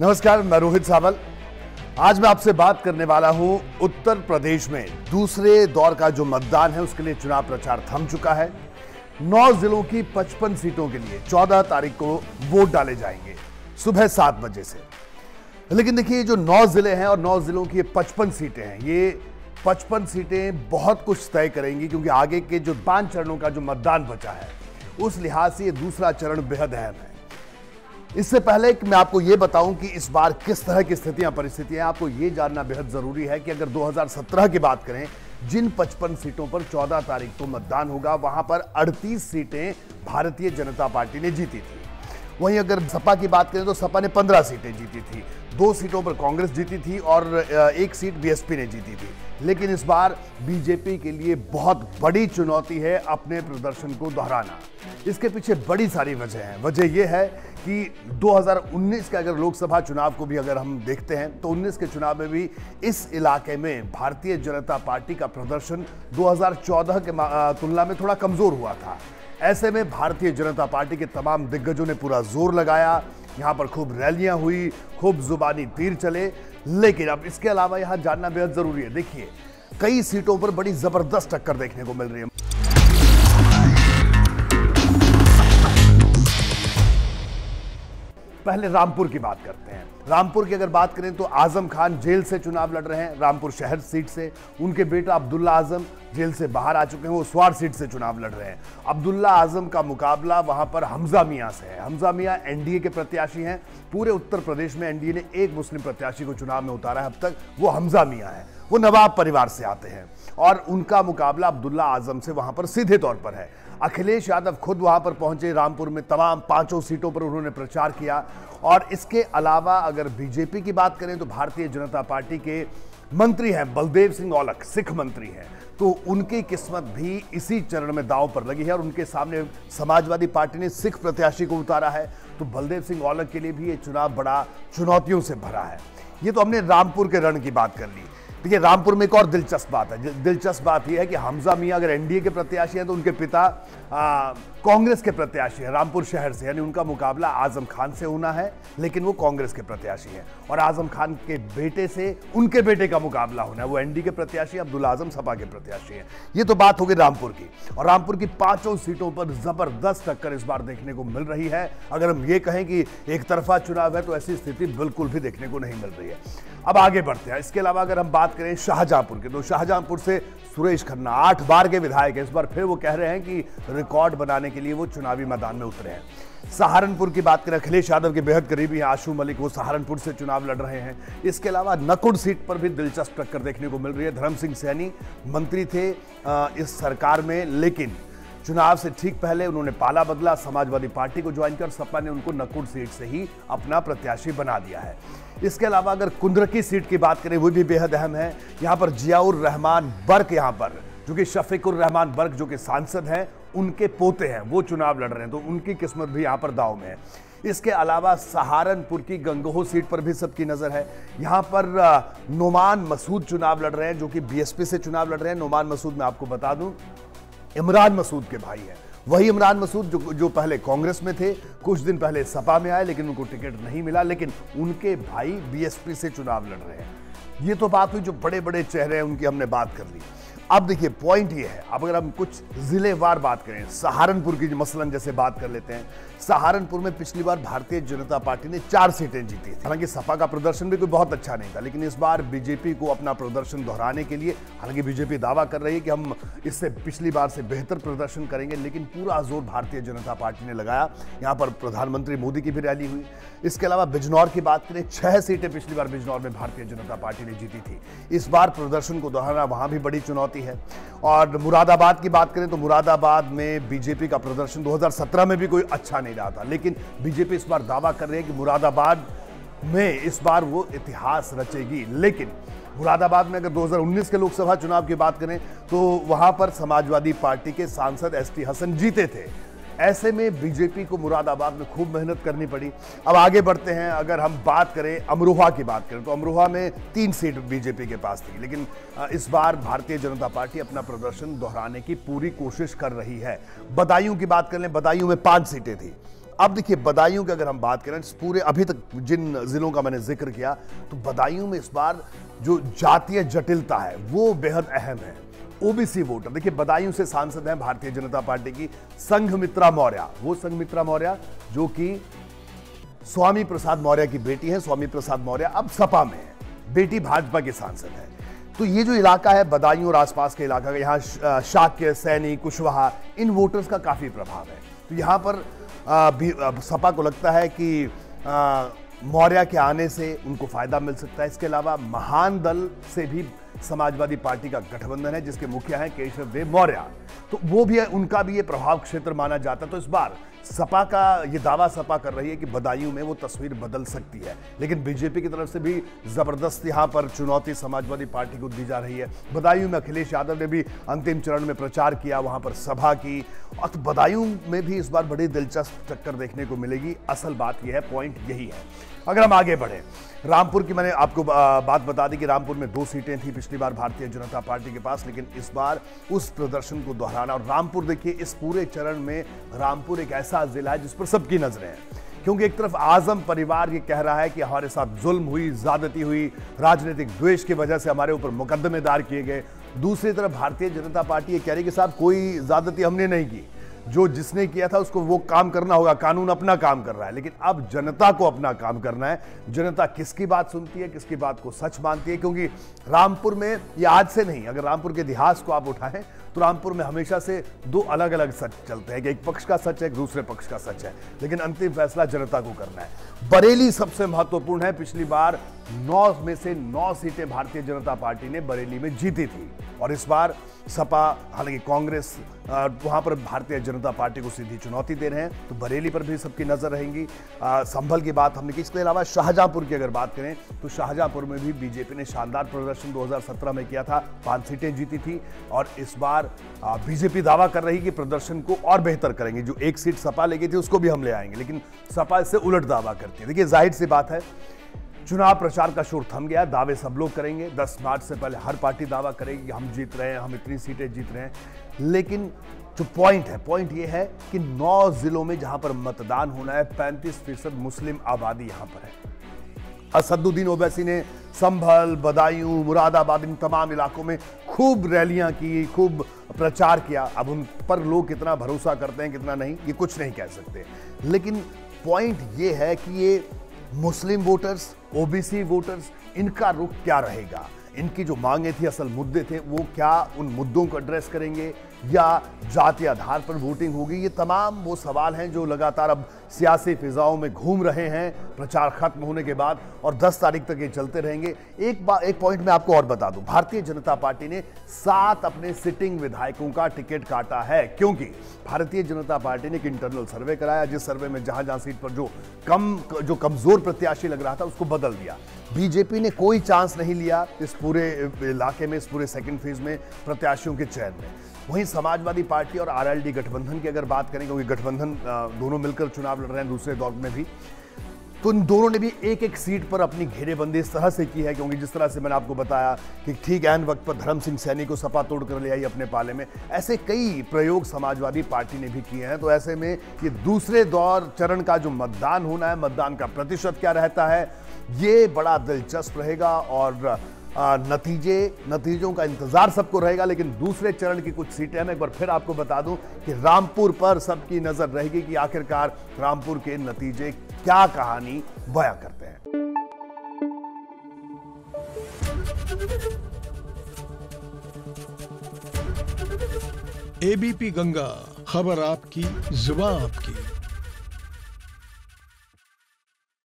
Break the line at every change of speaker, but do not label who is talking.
नमस्कार, मैं रोहित सावल। आज मैं आपसे बात करने वाला हूँ उत्तर प्रदेश में। दूसरे दौर का जो मतदान है, उसके लिए चुनाव प्रचार थम चुका है। नौ जिलों की 55 सीटों के लिए 14 तारीख को वोट डाले जाएँगे, सुबह सात बजे से। लेकिन देखिए जो नौ ज़िले हैं और नौ जिलों की 55 सीटें हैं, ये 55 सीटें बहुत कुछ तय करेंगी, क्योंकि आगे के जो पाँच चरणों का जो मतदान बचा है, उस लिहाज से ये दूसरा चरण बेहद अहम है। इससे पहले कि मैं आपको यह बताऊँ कि इस बार किस तरह की स्थितियाँ, परिस्थितियाँ आपको यह जानना बेहद ज़रूरी है कि अगर 2017 की बात करें, जिन 55 सीटों पर 14 तारीख को मतदान होगा, वहाँ पर 38 सीटें भारतीय जनता पार्टी ने जीती थी। वहीं अगर सपा की बात करें तो सपा ने 15 सीटें जीती थी। दो सीटों पर कांग्रेस जीती थी और एक सीट बीएसपी ने जीती थी। लेकिन इस बार बीजेपी के लिए बहुत बड़ी चुनौती है अपने प्रदर्शन को दोहराना। इसके पीछे बड़ी सारी वजह है। वजह यह है कि 2019 के अगर लोकसभा चुनाव को भी अगर हम देखते हैं तो 19 के चुनाव में भी इस इलाके में भारतीय जनता पार्टी का प्रदर्शन 2014 के तुलना में थोड़ा कमज़ोर हुआ था। ऐसे में भारतीय जनता पार्टी के तमाम दिग्गजों ने पूरा ज़ोर लगाया। यहाँ पर खूब रैलियाँ हुई, खूब जुबानी तीर चले। लेकिन अब इसके अलावा यहाँ जानना बेहद ज़रूरी है। देखिए, कई सीटों पर बड़ी ज़बरदस्त टक्कर देखने को मिल रही है। पहले रामपुर की बात करते हैं। रामपुर की अगर बात करें तो आज़म खान जेल से चुनाव लड़ रहे हैं। रामपुर शहर सीट से। उनके बेटा अब्दुल्ला आज़म जेल से बाहर आ चुके हैं। वो स्वार सीट से चुनाव लड़ रहे हैं। अब्दुल्ला आज़म का मुकाबला वहाँ पर हमजा मियाँ से है। हमजा मियाँ एनडीए के प्रत्याशी हैं। पूरे उत्तर प्रदेश में एनडीए ने एक मुस्लिम प्रत्याशी को चुनाव में उतारा है। अब तक वो हमजा मियाँ है। वो नवाब परिवार से आते हैं। और उनका मुकाबला अब्दुल्ला आज़म से वहाँ पर सीधे तौर पर है। अखिलेश यादव खुद वहाँ पर पहुँचे रामपुर में तमाम पाँचों सीटों पर उन्होंने प्रचार किया। और इसके अलावा अगर बीजेपी की बात करें तो भारतीय जनता पार्टी के मंत्री हैं बलदेव सिंह औलख, सिख मंत्री हैं। तो उनकी किस्मत भी इसी चरण में दांव पर लगी है और उनके सामने समाजवादी पार्टी ने सिख प्रत्याशी को उतारा है। तो बलदेव सिंह औलख के लिए भी ये चुनाव बड़ा चुनौतियों से भरा है। ये तो हमने रामपुर के रण की बात कर ली। देखिए, रामपुर में एक और दिलचस्प बात है। दिलचस्प बात यह है कि हमजा मियाँ अगर एनडीए के प्रत्याशी हैं तो उनके पिता कांग्रेस के प्रत्याशी हैं, रामपुर शहर से, यानी उनका मुकाबला आज़म खान से होना है, लेकिन वो कांग्रेस के प्रत्याशी हैं। और आज़म खान के बेटे से उनके बेटे का मुकाबला होना है। वो एनडीए के प्रत्याशी अब्दुल आज़म सपा के प्रत्याशी हैं। ये तो बात होगी रामपुर की। और रामपुर की पाँचों सीटों पर ज़बरदस्त टक्कर इस बार देखने को मिल रही है। अगर हम ये कहें कि एक तरफा चुनाव है तो ऐसी स्थिति बिल्कुल भी देखने को नहीं मिल रही है। अब आगे बढ़ते हैं। इसके अलावा अगर हम बात करें शाहजहांपुर के तो शाहजहांपुर से सुरेश खन्ना, आठ बार के विधायक हैं। इस बार फिर वो कह रहे हैं कि रिकॉर्ड बनाने के लिए वो चुनावी मैदान में उतरे हैं। सहारनपुर की बात करें, अखिलेश यादव के बेहद करीबी हैं आशू मलिक, वो सहारनपुर से चुनाव लड़ रहे हैं। इसके अलावा नकुड़ सीट पर भी दिलचस्प टक्कर देखने को मिल रही है। धर्म सिंह सैनी मंत्री थे इस सरकार में, लेकिन चुनाव से ठीक पहले उन्होंने पाला बदला, समाजवादी पार्टी को ज्वाइन कर सपा ने उनको नकुड़ सीट से ही अपना प्रत्याशी बना दिया है। इसके अलावा अगर कुंद्र की सीट की बात करें, वो भी बेहद अहम है। यहाँ पर जियाउर रहमान बर्क यहाँ पर, जो कि शफीकुर रहमान बर्क, जो कि सांसद हैं, उनके पोते हैं, वो चुनाव लड़ रहे हैं तो उनकी किस्मत भी यहाँ पर दाव में है। इसके अलावा सहारनपुर की गंगोह सीट पर भी सबकी नज़र है। यहाँ पर नोमान मसूद चुनाव लड़ रहे हैं, जो कि बीएसपी से चुनाव लड़ रहे हैं। नोमान मसूद, मैं आपको बता दूँ इमरान मसूद के भाई हैं। वही इमरान मसूद जो जो पहले कांग्रेस में थे, कुछ दिन पहले सपा में आए, लेकिन उनको टिकट नहीं मिला, लेकिन उनके भाई बीएसपी से चुनाव लड़ रहे हैं। ये तो बात हुई, जो बड़े बड़े चेहरे हैं, उनकी हमने बात कर ली। अब देखिए पॉइंट ये है, अब अगर हम कुछ जिलेवार बात करें, सहारनपुर की मसलन जैसे बात कर लेते हैं सहारनपुर में पिछली बार भारतीय जनता पार्टी ने चार सीटें जीती थी। हालाँकि सपा का प्रदर्शन भी कोई बहुत अच्छा नहीं था, लेकिन इस बार बीजेपी को अपना प्रदर्शन दोहराने के लिए, हालाँकि बीजेपी दावा कर रही है कि हम इससे पिछली बार से बेहतर प्रदर्शन करेंगे, लेकिन पूरा ज़ोर भारतीय जनता पार्टी ने लगाया। यहाँ पर प्रधानमंत्री मोदी की भी रैली हुई। इसके अलावा बिजनौर की बात करें, छह सीटें पिछली बार बिजनौर में भारतीय जनता पार्टी ने जीती थी। इस बार प्रदर्शन को दोहराना वहाँ भी बड़ी चुनौती है। और मुरादाबाद की बात करें तो मुरादाबाद में बीजेपी का प्रदर्शन 2017 में भी कोई अच्छा नहीं रहा था। लेकिन बीजेपी इस बार दावा कर रही है कि मुरादाबाद में इस बार वो इतिहास रचेगी। लेकिन मुरादाबाद में अगर 2019 के लोकसभा चुनाव की बात करें तो वहाँ पर समाजवादी पार्टी के सांसद एस टी हसन जीते थे। ऐसे में बीजेपी को मुरादाबाद में खूब मेहनत करनी पड़ी। अब आगे बढ़ते हैं, अगर हम बात करें अमरोहा की बात करें तो अमरोहा में तीन सीट बीजेपी के पास थी, लेकिन इस बार भारतीय जनता पार्टी अपना प्रदर्शन दोहराने की पूरी कोशिश कर रही है। बदायूं की बात कर लें, बदायूं में पाँच सीटें थी। अब देखिए, बदायूं की अगर हम बात करें, पूरे अभी तक जिन जिलों का मैंने ज़िक्र किया तो बदायूं में इस बार जो जातीय जटिलता है, वो बेहद अहम है। OBC voter. देखिए बदायूं से सांसद हैं भारतीय जनता पार्टी की संघमित्रा मौर्य। वो संघमित्रा मौर्य जो कि स्वामी प्रसाद मौर्य की बेटी है। स्वामी प्रसाद मौर्य अब सपा में है। बेटी भाजपा के सांसद है। तो ये जो इलाका है बदायूं और आसपास के इलाका का, यहाँ शाक्य, सैनी, कुशवाहा, इन वोटर्स का काफ़ी प्रभाव है। तो यहाँ पर सपा को लगता है कि मौर्य के आने से उनको फ़ायदा मिल सकता है। इसके अलावा महान दल से भी समाजवादी पार्टी का गठबंधन है, जिसके मुखिया हैं केशव देव मौर्य। तो वो भी है, उनका भी ये प्रभाव क्षेत्र माना जाता तो इस बार सपा का, ये दावा सपा कर रही है कि बदायूं में वो तस्वीर बदल सकती है। लेकिन बीजेपी की तरफ़ से भी ज़बरदस्त यहाँ पर चुनौती समाजवादी पार्टी को दी जा रही है। बदायूं में अखिलेश यादव ने भी अंतिम चरण में प्रचार किया, वहाँ पर सभा की। और तो बदायूं में भी इस बार बड़ी दिलचस्प टक्कर देखने को मिलेगी। असल बात यह है, पॉइंट यही है। अगर हम आगे बढ़े, रामपुर की मैंने आपको बात बता दी कि रामपुर में दो सीटें थी पिछली बार भारतीय जनता पार्टी के पास, लेकिन इस बार उस प्रदर्शन को दोहराना और रामपुर देखिए, इस पूरे चरण में रामपुर एक ऐसा जिला है जिस पर सबकी नज़रें हैं। क्योंकि एक तरफ़ आज़म परिवार ये कह रहा है कि हमारे साथ जुल्म हुई, ज्यादती हुई, राजनीतिक द्वेष की वजह से हमारे ऊपर मुकदमेदार किए गए। दूसरी तरफ़ भारतीय जनता पार्टी ये कह रही कि साहब कोई ज्यादती हमने नहीं की। जो जिसने किया था उसको वो काम करना होगा, कानून अपना काम कर रहा है। लेकिन अब जनता को अपना काम करना है। जनता किसकी बात सुनती है, किसकी बात को सच मानती है? क्योंकि रामपुर में, ये आज से नहीं, अगर रामपुर के इतिहास को आप उठाएँ तो रामपुर में हमेशा से दो अलग अलग सच चलते हैं, कि एक पक्ष का सच है, एक दूसरे पक्ष का सच है। लेकिन अंतिम फैसला जनता को करना है। बरेली सबसे महत्वपूर्ण है। पिछली बार नौ में से नौ सीटें भारतीय जनता पार्टी ने बरेली में जीती थी। और इस बार सपा, हालाँकि कांग्रेस वहाँ पर भारतीय जनता पार्टी को सीधी चुनौती दे रहे हैं तो बरेली पर भी सबकी नज़र रहेंगी। संभल की बात हमने की। इसके अलावा शाहजहांपुर की अगर बात करें तो शाहजहांपुर में भी बीजेपी ने शानदार प्रदर्शन 2017 में किया था। पाँच सीटें जीती थी। और इस बार बीजेपी दावा कर रही कि प्रदर्शन को और बेहतर करेंगे। जो एक सीट सपा ले गई थी, उसको भी हम ले आएँगे, लेकिन सपा इससे उलट दावा करती है। देखिए, ज़ाहिर सी बात है, चुनाव प्रचार का शोर थम गया, दावे सब लोग करेंगे। 10 मार्च से पहले हर पार्टी दावा करेगी कि हम जीत रहे हैं, हम इतनी सीटें जीत रहे हैं। लेकिन जो पॉइंट है पॉइंट ये है कि नौ जिलों में जहाँ पर मतदान होना है, पैंतीस फ़ीसद मुस्लिम आबादी यहाँ पर है। असदुद्दीन ओवैसी ने संभल, बदायूं, मुरादाबाद, इन तमाम इलाकों में खूब रैलियाँ की, खूब प्रचार किया। अब उन पर लोग कितना भरोसा करते हैं, कितना नहीं, ये कुछ नहीं कह सकते। लेकिन पॉइंट ये है कि ये मुस्लिम वोटर्स ओबीसी वोटर्स इनका रुख क्या रहेगा? इनकी जो मांगे थी, असल मुद्दे थे, वो क्या उन मुद्दों को एड्रेस करेंगे? या जाति आधार पर वोटिंग होगी? ये तमाम वो सवाल हैं जो लगातार अब सियासी फिजाओं में घूम रहे हैं। प्रचार खत्म होने के बाद और 10 तारीख तक ये चलते रहेंगे। एक बार एक पॉइंट मैं आपको और बता दूँ। भारतीय जनता पार्टी ने सात अपने सिटिंग विधायकों का टिकट काटा है। क्योंकि भारतीय जनता पार्टी ने एक इंटरनल सर्वे कराया, जिस सर्वे में जहाँ जहाँ सीट पर जो कम, जो कमज़ोर प्रत्याशी लग रहा था, उसको बदल दिया। बीजेपी ने कोई चांस नहीं लिया इस पूरे इलाके में, इस पूरे सेकेंड फ़ेज़ में प्रत्याशियों के चयन में। वहीं समाजवादी पार्टी और आरएलडी गठबंधन की अगर बात करें, क्योंकि गठबंधन दोनों मिलकर चुनाव लड़ रहे हैं दूसरे दौर में भी तो इन दोनों ने भी एक एक सीट पर अपनी घेरेबंदी इस तरह से की है, क्योंकि जिस तरह से मैंने आपको बताया कि ठीक एन वक्त पर धर्म सिंह सैनी को सपा तोड़ कर ले आई अपने पाले में, ऐसे कई प्रयोग समाजवादी पार्टी ने भी किए हैं। तो ऐसे में ये दूसरे दौर चरण का जो मतदान होना है, मतदान का प्रतिशत क्या रहता है, ये बड़ा दिलचस्प रहेगा और नतीजे, नतीजों का इंतज़ार सबको रहेगा, लेकिन दूसरे चरण की कुछ सीटें मैं एक बार फिर आपको बता दूँ कि रामपुर पर सबकी नज़र रहेगी कि आखिरकार रामपुर के नतीजे क्या कहानी बयां करते हैं।
एबीपी गंगा, खबर आपकी जुबा आपकी।